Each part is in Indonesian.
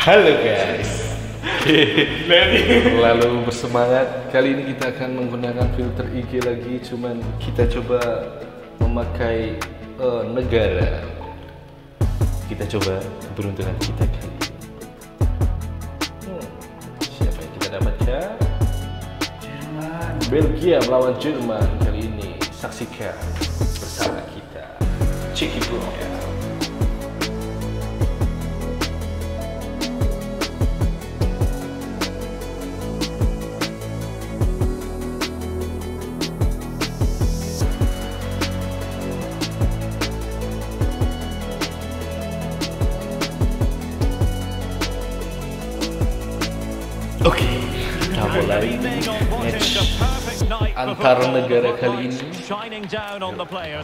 Halo guys. Lalu bersemangat. Kali ini kita akan menggunakan filter IG lagi. Cuman kita coba memakai eh, negara. Kita coba keberuntungan kita kali ini. Hmm, Siapa yang kita dapatkan? Jerman. Belgia melawan Jerman kali ini. Saksikan bersama kita. Bro. Antar negara kali ini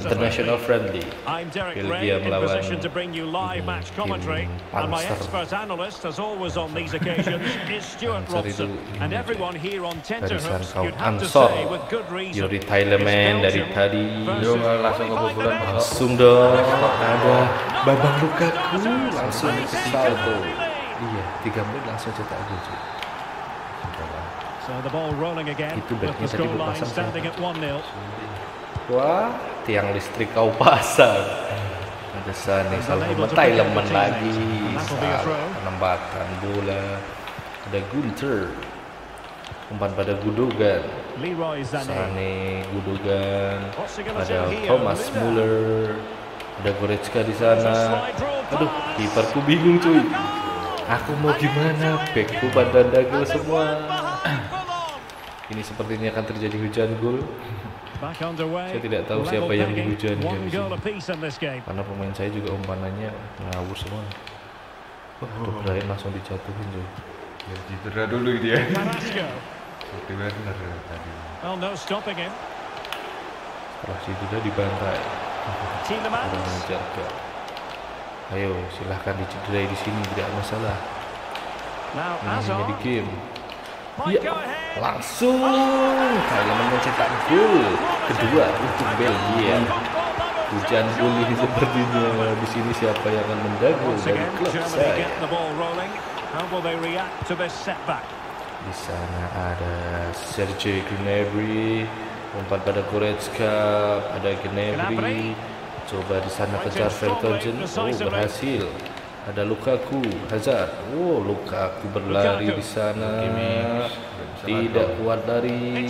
international friendly. Belgia melawan position to bring you live match tim commentary. And my Panzer. expert analyst, as always on these occasions, is Stuart Panzer itu Robson. And ini everyone here on barisan kaum Ansor. Yuri Thaileman It's dari tadi. Yo, langsung kebobolan langsung dong. Ada Babang Lukaku langsung ke salto. Iya, tiga menit langsung cetak gol. Cuy. So the ball rolling again, Itu with backnya the tadi scoreline standing at 1-0. Wah, tiang listrik kau pasang. Ada Sane, sama Thaileman lagi. Salah, penempatan bola. Ada Gunter. Umpan pada Gudogan. Sane, Gudogan. Ada? Thomas Müller. Muller. Ada Goretzka di sana. Aduh, kiperku bingung cuy. Aku mau gimana? Backku badan dagel semua. Ini sepertinya akan terjadi hujan gol. Saya tidak tahu siapa yang dihujani karena pemain saya juga umpanannya ngawur semua. Wah, Bruyne langsung dijatuhin cuy. Ya cedera dulu dia. Seperti Werner tadi. Well, no stopping him. Setelah dibantai. Kurang Tielemans. menjaga. Ayo, silahkan dicederai di sini tidak masalah. Now Ini hanya di game. Ya, langsung. Thailand mencetak gol kedua untuk Belgia. Hujan gol ini sepertinya. Di sini siapa yang akan menjago Once dari klub saya. Di sana ada Sergei Gnabry, umpan pada Goretzka, ada Gnabry. Coba di sana kejar Vertonghen, oh berhasil. Ada Lukaku, Hazard, oh Lukaku berlari Lukaku. di sana. Tidak kuat dari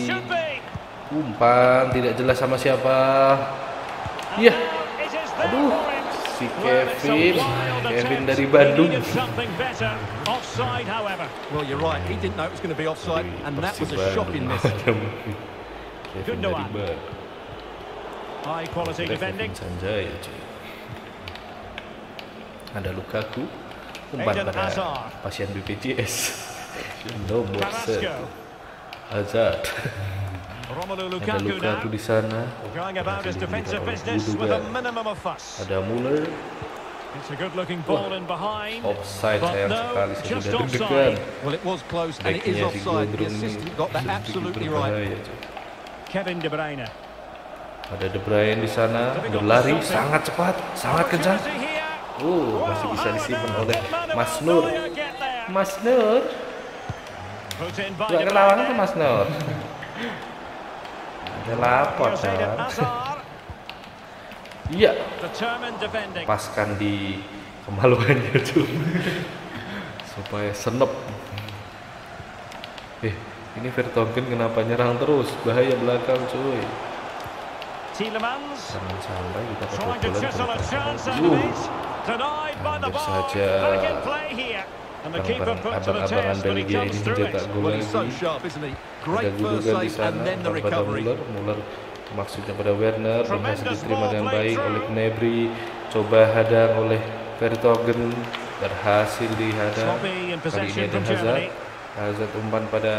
umpan, tidak jelas sama siapa. Iya, aduh, si Kevin, Kevin dari Bandung. needed something better. Offside, however. Well, you're right. He didn't know it was going to be offside, Dari and that was a Persib shocking Bandung. miss. Kevin dari. High quality defending. Cuy. Ada Lukaku umpan pada pasien BPJS nomor satu Hazard. Ada Lukaku di sana. Ada Muller. It's a good looking ball in behind. offside But sayang no, sekali just sudah offside. Well, it was close, and it is Backnya si offside. The Godrong ini. Assistant got that sedikit absolutely right. berbahaya, cuy. Kevin De Bruyne. ada De Bruyne di sana. Berlari sangat cepat sangat kencang Oh, masih bisa disimpan oleh Mas Nur. Mas Nur, gak kelawan Bruyne. tuh Mas Nur. Ada lapor kan? Iya, paskan di kemaluannya tuh supaya senep. Eh, ini Vertonghen kenapa nyerang terus? Bahaya belakang cuy. Tielemans. Jangan sampai kita kebobolan Uh, ball. saja. Back in play here. And the keeper Abang- put to the abang-abangan test, but he Belgia comes ini through mencetak it. gol Well, he's so lagi. sharp, isn't he? Ada Great first Gundogan di save sana, and then the umpan pada recovery. Muller, Muller maksudnya pada Werner, berhasil diterima ball dengan baik oleh Gnabry, coba hadang oleh Vertonghen, berhasil dihadang. Kali ini ada Hazard. Hazard umpan pada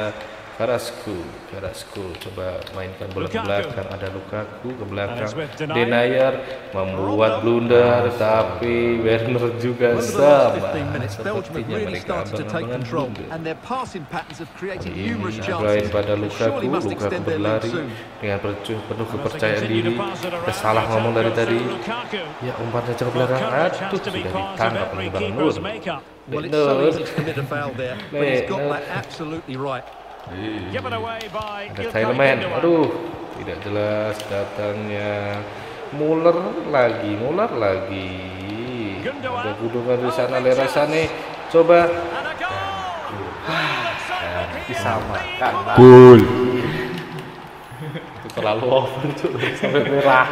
Carrasco, Carrasco coba mainkan bola ke belakang, ada Lukaku ke belakang, Denayer. Membuat blunder, tapi Werner juga sama. 15 minutes, Belgium have Sepertinya mereka started to take abang-abangan control, blunder. ini pada Lukaku, Lukaku berlari dengan penuh kepercayaan diri. to pass it Kita around, salah the ngomong dari tadi. Ya umpan saja ke belakang. Aduh, sudah ditangkap oleh Bang Nur. Well, it's so easy to commit a foul there, but he's got that absolutely right. Ada Thailand. Aduh, tidak jelas datangnya. Muller lagi, Muller lagi. Ada Gundogan di sana, Lerasane. Coba And a goal! disamakan. Gol. Terlalu over cuy, sampai merah.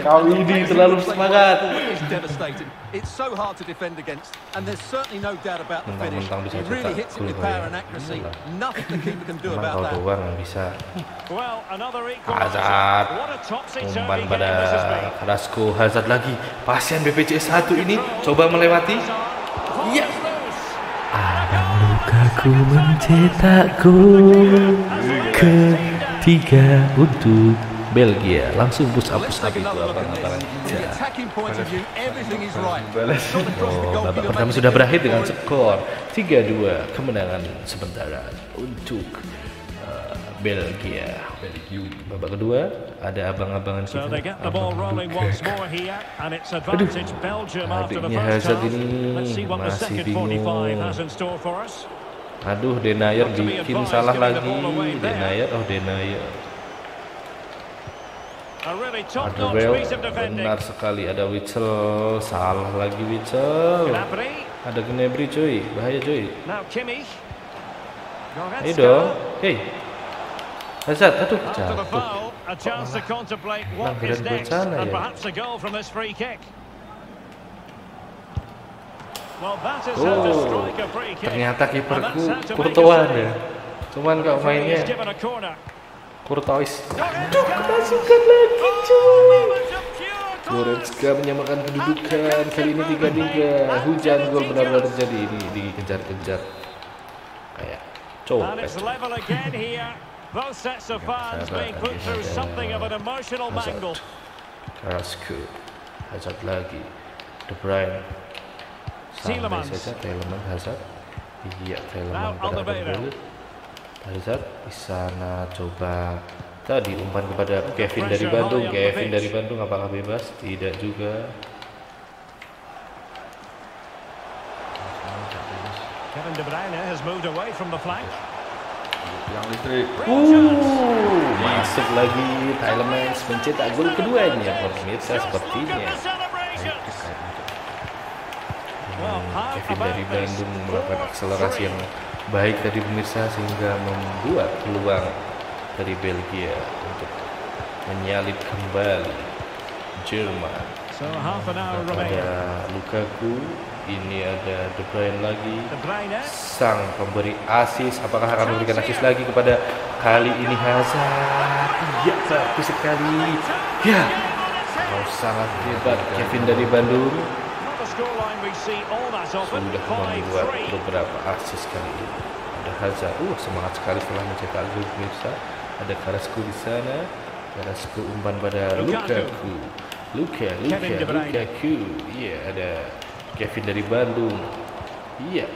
Kau ini terlalu semangat. forward is devastating. It's so hard to defend against, and there's certainly no doubt about the finish. Mentang-mentang bisa He really cetak hits it with gol, power ya. and accuracy. Iyalah. Nothing the keeper can do Emang about kau that. doang yang bisa Well, another equaliser. Hazard What a topsy-turvy umpan pada. Carrasco Hazard lagi pasien BPJS 1 ini coba melewati Iya. Abang Lukaku mencetak gol ketiga untuk Belgia langsung push up push up itu. Shot across the Oh, babak pertama sudah berakhir dengan skor 3-2 kemenangan sementara untuk uh, Belgia. Babak kedua ada abang-abangan kita. Abang the adiknya Hazard ini masih bingung. 45 has in store for us. Aduh, Denayer bikin salah lagi. Denayer, oh Denayer. Ada Bell, benar sekali. Ada Witsel, salah lagi Witsel. Ada Gnabry cuy, bahaya cuy. Ayo dong, hei. Hazard, aduh, jatuh. foul, a chance to contemplate what Pelanggaran is next, berencana and ya. perhaps a goal from this free kick. Well, that is how to Oh, ternyata kiperku save. ya. Cuman kok mainnya is given a corner. Courtois. Aduh, Masukkan lagi cuy. Goretzka. Menyamakan kedudukan kali ini tiga tiga hujan gol benar-benar terjadi ini dikejar-kejar kayak here. Both sets of fans being put through something of an emotional mangle. Carrasco Hazard lagi De Bruyne Tielemans. saja Tielemans Hazard. Iya Tielemans. Alderweireld. Hazard di sana coba tadi umpan kepada Kevin dari Bandung. Kevin dari Bandung apakah bebas? Tidak juga. Kevin De Bruyne has moved away from the flank. Yang listrik. Uh, masuk lagi Thailand mencetak gol keduanya pemirsa sepertinya Kevin dari? Bandung melakukan akselerasi yang baik tadi pemirsa sehingga membuat peluang dari Belgia untuk menyalip kembali Jerman. So half an hour. Ada Lukaku, ini ada De Bruyne lagi. De Bruyne. Sang pemberi asis, apakah akan memberikan asis lagi kepada kali ini Hazard? Iya, bagus sekali. Ya, oh, sangat hebat Kevin dari Bandung sudah membuat 5-3. beberapa asis kali ini. Ada Hazard, uh semangat sekali setelah mencetak gol pemirsa. Ada Carrasco di sana. Carrasco umpan pada Lukaku. Luka, Luka. Lukaku. Iya, ada Kevin dari Bandung. Iya,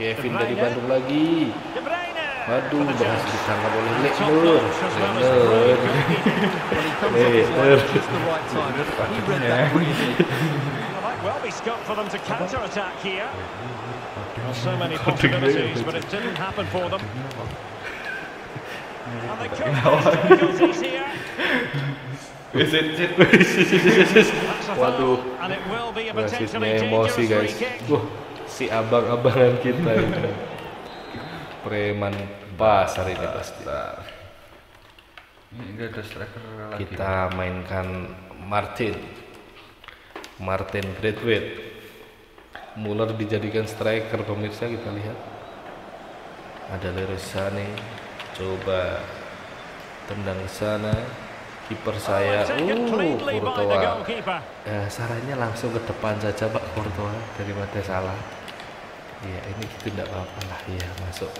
Kevin dari. Bandung lagi. Berhasil chance. ditangkap oleh And Leknur. top-notch as well be scope for them to counter-attack here. Well, so many possibilities, but it didn't happen for them. And they could face difficulties here. Waduh, and it will be a wasitnya potentially emosi guys. Wah, si abang-abangan kita ini. Preman pasar ini pasti. Ini enggak ada striker lagi. Kita mainkan Martin. Martin Braithwaite. Muller dijadikan striker pemirsa kita lihat. Ada Leroy Sané. Coba tendang ke sana. Kiper saya. Taken Uh, Courtois. Eh, sarannya langsung ke depan saja Pak Courtois daripada salah. Iya, ini itu tidak apa-apa lah. Iya, masuk.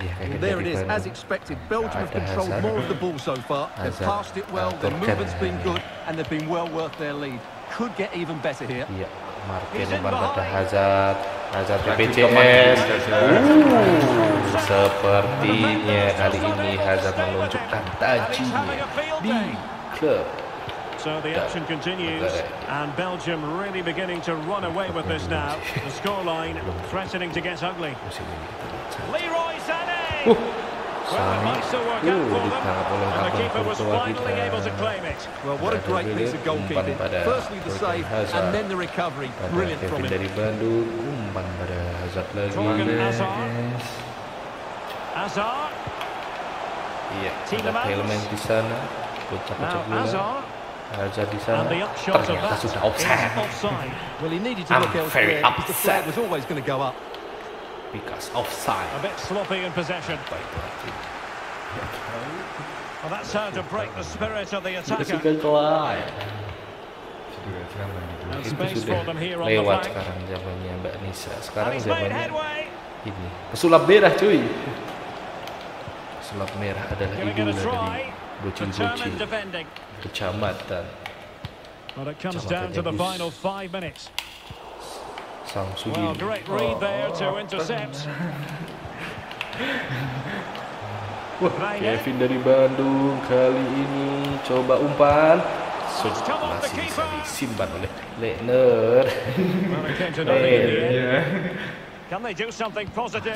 Iya, Well, there it is, as expected. Belgium have Ada controlled more of the ball so far. They've passed it well, their movement's been good, and they've been well worth their lead. Could get even better here. Iya, Martin He's in umpan pada behind. Hazard. Hazard Lagi BPJS. pemain saja. Uh, sepertinya kali ini Hazard menunjukkan And he's having tajinya a field di day. klub So the action continues, and Belgium really beginning to run away with this now. The scoreline threatening to get ugly. musim ini kita Leroy Sané! Uh, Well, it might still work out Uh, for them, ditangkap oleh and the Abang keeper was Courtois finally kita. able to claim it. Well, what a Ada great Willian, piece of goalkeeping. umpan pada Firstly the Torgan save, Hazard. and then the recovery. Pada Brilliant from Kevin him. dari Bandung umpan pada Hazard lagi Torgan Hazard. Yes. Hazard, iya ada Tielemans. Helmen di sana bocah now kecil bola Hazard, Hazard di sana and the upshot of ternyata that sudah is offside offside. Well, he needed to I'm look very elsewhere because the flag upset. was always going to go up. because offside A bit sloppy in possession. baik berarti Well, that's how to break the spirit of the attacker. itu sudah lewat sekarang zamannya Mbak Nisa. Sekarang zamannya ini. Pesulap merah cuy. Pesulap merah adalah a dari bocil-bocil kecamatan. Minutes. Samsudin Well, great read there to intercept. Wah. Kevin dari Bandung kali ini. Coba umpan. The masih bisa disimpan oleh Lehner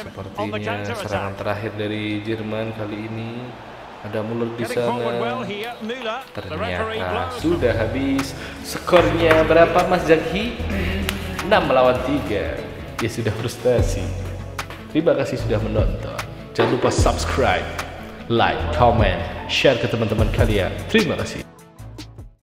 sepertinya serangan terakhir dari Jerman kali ini. Ada Muller di sana. ternyata sudah habis. skornya berapa Mas Jaki 6 melawan 3 ya sudah frustasi. Terima kasih sudah menonton. Jangan lupa subscribe like comment share ke teman-teman kalian. Terima kasih